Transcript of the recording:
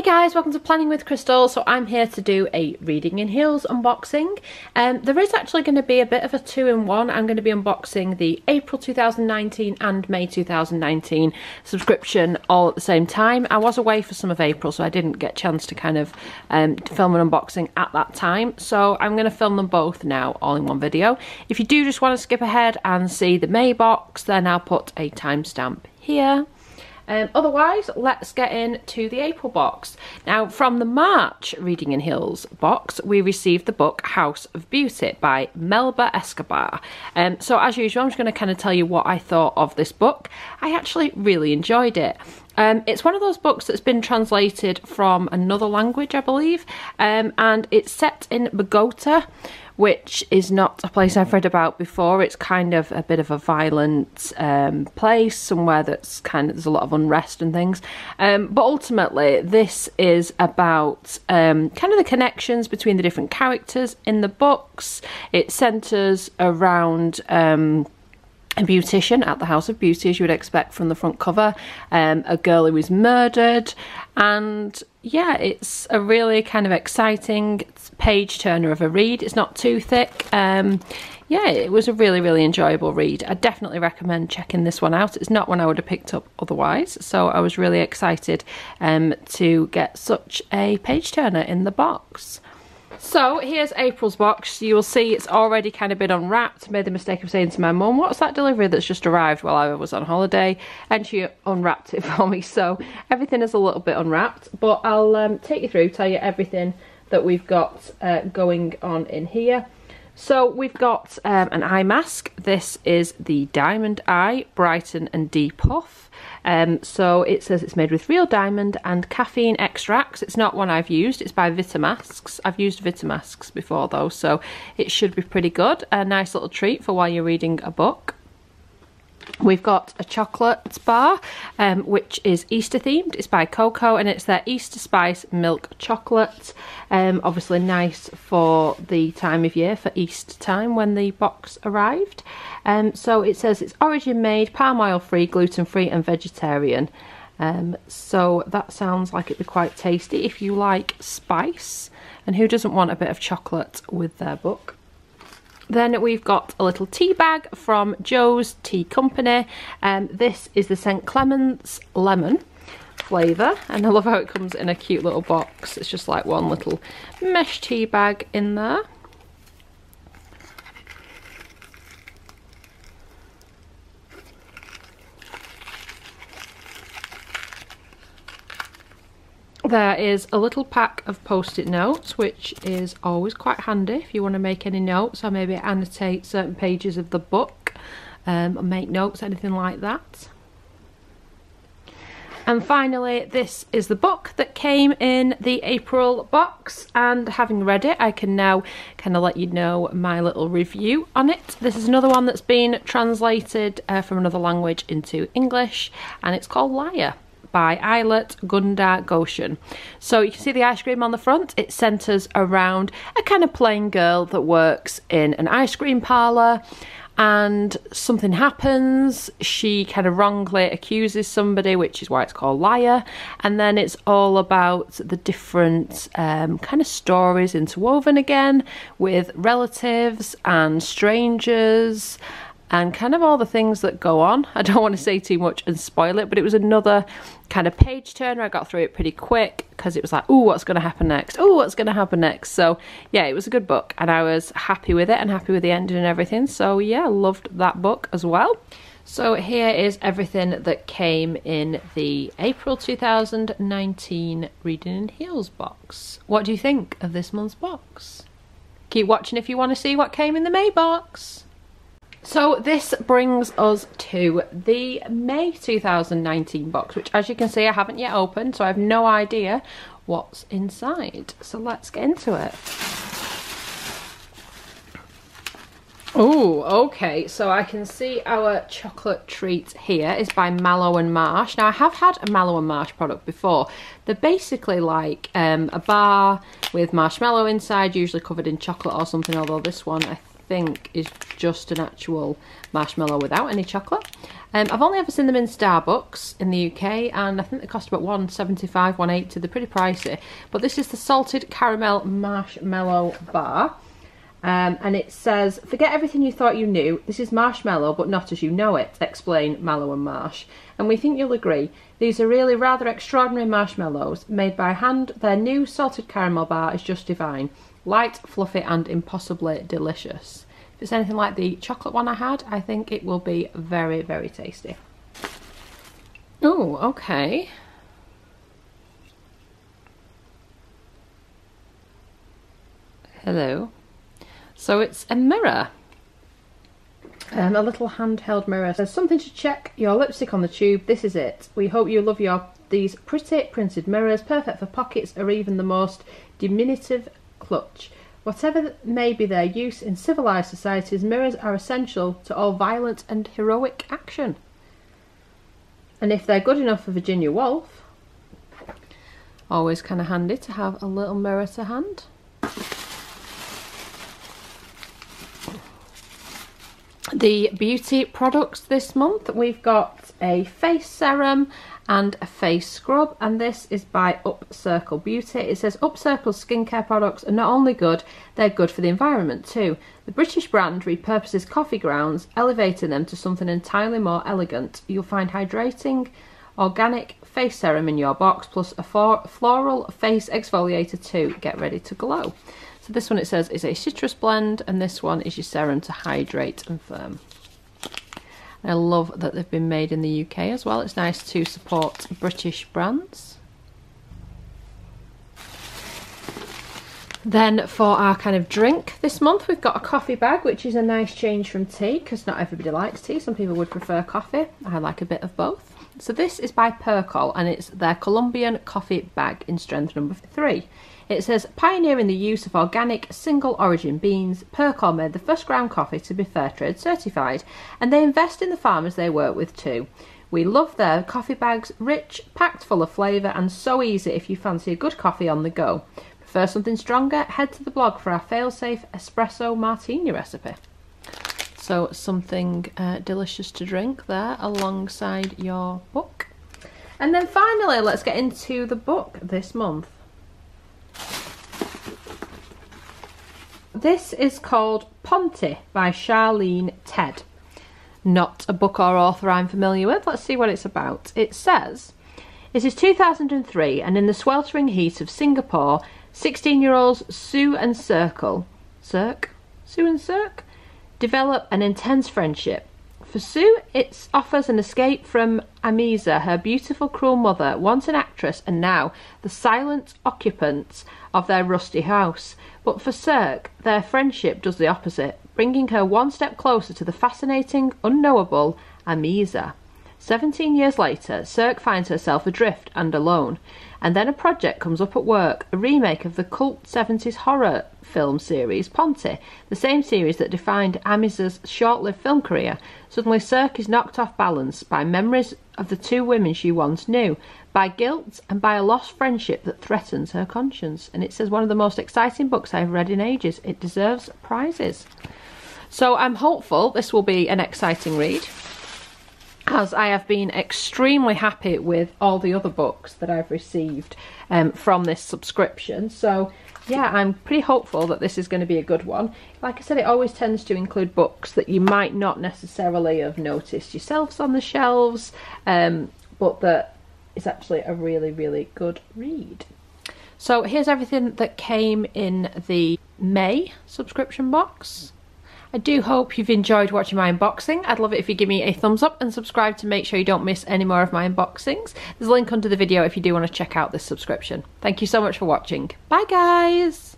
Hey guys, welcome to Planning with Crystal. So I'm here to do a Reading in Heels unboxing. Um, there is actually going to be a bit of a two-in-one. I'm going to be unboxing the April 2019 and May 2019 subscription all at the same time. I was away for some of April, so I didn't get a chance to kind of um, film an unboxing at that time. So I'm going to film them both now, all in one video. If you do just want to skip ahead and see the May box, then I'll put a timestamp here. Um, otherwise, let's get into the April box. Now, from the March Reading in Heels box, we received the book House of Beauty by Melba Escobar. Um, so, as usual, I'm just going to kind of tell you what I thought of this book. I actually really enjoyed it. Um, it's one of those books that's been translated from another language, I believe, um, and it's set in Bogota, which is not a place I've read about before. It's kind of a bit of a violent um, place, somewhere that's kind of there's a lot of unrest and things. Um, but ultimately, this is about um, kind of the connections between the different characters in the books. It centres around um, a beautician at the House of Beauty, as you would expect from the front cover, um, a girl who is murdered, and yeah, it's a really kind of exciting page turner of a read. It's not too thick. Um, yeah, it was a really, really enjoyable read. I definitely recommend checking this one out. It's not one I would have picked up otherwise, so I was really excited um, to get such a page turner in the box. So here's April's box. You will see it's already kind of been unwrapped. Made the mistake of saying to my mum, what's that delivery that's just arrived while I was on holiday? And she unwrapped it for me. So everything is a little bit unwrapped. But I'll um, take you through, tell you everything that we've got uh, going on in here. So we've got um, an eye mask. This is the Diamond Eye Brighten and Depuff. Um, so it says it's made with real diamond and caffeine extracts. It's not one I've used, it's by Vitamasques. I've used Vitamasques before though, so it should be pretty good. A nice little treat for while you're reading a book. We've got a chocolate bar, um, which is Easter themed. It's by Coco and it's their Easter Spice Milk Chocolate. Um, obviously nice for the time of year, for Easter time when the box arrived. Um, so it says it's origin made, palm oil free, gluten free and vegetarian. Um, so that sounds like it'd be quite tasty if you like spice. And who doesn't want a bit of chocolate with their book? Then we've got a little tea bag from Joe's Tea Company. Um, this is the St. Clement's Lemon flavour and I love how it comes in a cute little box. It's just like one little mesh tea bag in there. There is a little pack of post-it notes, which is always quite handy if you want to make any notes or maybe annotate certain pages of the book um, or make notes, anything like that. And finally, this is the book that came in the April box and having read it, I can now kind of let you know my little review on it. This is another one that's been translated uh, from another language into English and it's called Liar by Islet Gunda Goshen. So you can see the ice cream on the front. It centres around a kind of plain girl that works in an ice cream parlour and something happens. She kind of wrongly accuses somebody, which is why it's called Liar. And then it's all about the different um, kind of stories interwoven again with relatives and strangers and kind of all the things that go on. I don't want to say too much and spoil it, but it was another kind of page turner. I got through it pretty quick because it was like, oh, what's going to happen next? Oh, what's going to happen next? So yeah, it was a good book and I was happy with it and happy with the ending and everything. So yeah, loved that book as well. So here is everything that came in the April 2019 Reading in Heels box. What do you think of this month's box? Keep watching if you want to see what came in the May box. So this brings us to the May 2019 box, which as you can see I haven't yet opened, so I have no idea what's inside. So let's get into it. Oh, okay. So I can see our chocolate treat here is by Mallow and Marsh. Now I have had a Mallow and Marsh product before. They're basically like um, a bar with marshmallow inside, usually covered in chocolate or something, although this one I think is just an actual marshmallow without any chocolate. Um, I've only ever seen them in Starbucks in the UK and I think they cost about 175 180 they're pretty pricey. But this is the salted caramel marshmallow bar. Um, and it says, forget everything you thought you knew. This is marshmallow, but not as you know it, explain Mallow and Marsh. And we think you'll agree. These are really rather extraordinary marshmallows made by hand. Their new salted caramel bar is just divine. Light, fluffy, and impossibly delicious. If it's anything like the chocolate one I had, I think it will be very, very tasty. Oh, okay. Hello. So it's a mirror. Um, a little handheld mirror. There's something to check your lipstick on the tube. This is it. We hope you love your these pretty printed mirrors, perfect for pockets or even the most diminutive clutch. Whatever may be their use in civilised societies, mirrors are essential to all violent and heroic action. And if they're good enough for Virginia Woolf, always kind of handy to have a little mirror to hand. The beauty products this month. We've got a face serum and a face scrub and this is by Upcircle Beauty. It says Upcircle skincare products are not only good, they're good for the environment too. The British brand repurposes coffee grounds, elevating them to something entirely more elegant. You'll find hydrating organic face serum in your box plus a floral face exfoliator to get ready to glow. So this one it says is a citrus blend and this one is your serum to hydrate and firm. I love that they've been made in the UK as well. It's nice to support British brands. Then for our kind of drink this month, we've got a coffee bag, which is a nice change from tea, because not everybody likes tea. Some people would prefer coffee. I like a bit of both. So this is by Percol, and it's their Colombian coffee bag in strength number three. It says, pioneering the use of organic single origin beans, Percol made the first ground coffee to be Fairtrade certified, and they invest in the farmers they work with too. We love their coffee bags, rich, packed full of flavour, and so easy if you fancy a good coffee on the go. Prefer something stronger? Head to the blog for our fail-safe espresso martini recipe. So something uh, delicious to drink there alongside your book. And then finally, let's get into the book this month. This is called Ponti by Sharlene Teo. Not a book or author I'm familiar with. Let's see what it's about. It says, It is 2003 and in the sweltering heat of Singapore, 16-year-olds Sue and Circle, Cirque? Sue and Cirque? Develop an intense friendship. For Sue, it offers an escape from Amisa, her beautiful, cruel mother, once an actress and now the silent occupant of their rusty house. But for Cirque, their friendship does the opposite, bringing her one step closer to the fascinating, unknowable Amisa. Seventeen years later, Cirque finds herself adrift and alone, and then a project comes up at work, a remake of the cult 70s horror film series Ponti, the same series that defined Amisa's short-lived film career. Suddenly Cirque is knocked off balance by memories of the two women she once knew, by guilt and by a lost friendship that threatens her conscience. And it says one of the most exciting books I've read in ages. It deserves prizes. So I'm hopeful this will be an exciting read as I have been extremely happy with all the other books that I've received um, from this subscription. So yeah, I'm pretty hopeful that this is going to be a good one. Like I said, it always tends to include books that you might not necessarily have noticed yourselves on the shelves, um, but that is actually a really, really good read. So here's everything that came in the May subscription box. I do hope you've enjoyed watching my unboxing. I'd love it if you give me a thumbs up and subscribe to make sure you don't miss any more of my unboxings. There's a link under the video if you do want to check out this subscription. Thank you so much for watching. Bye guys!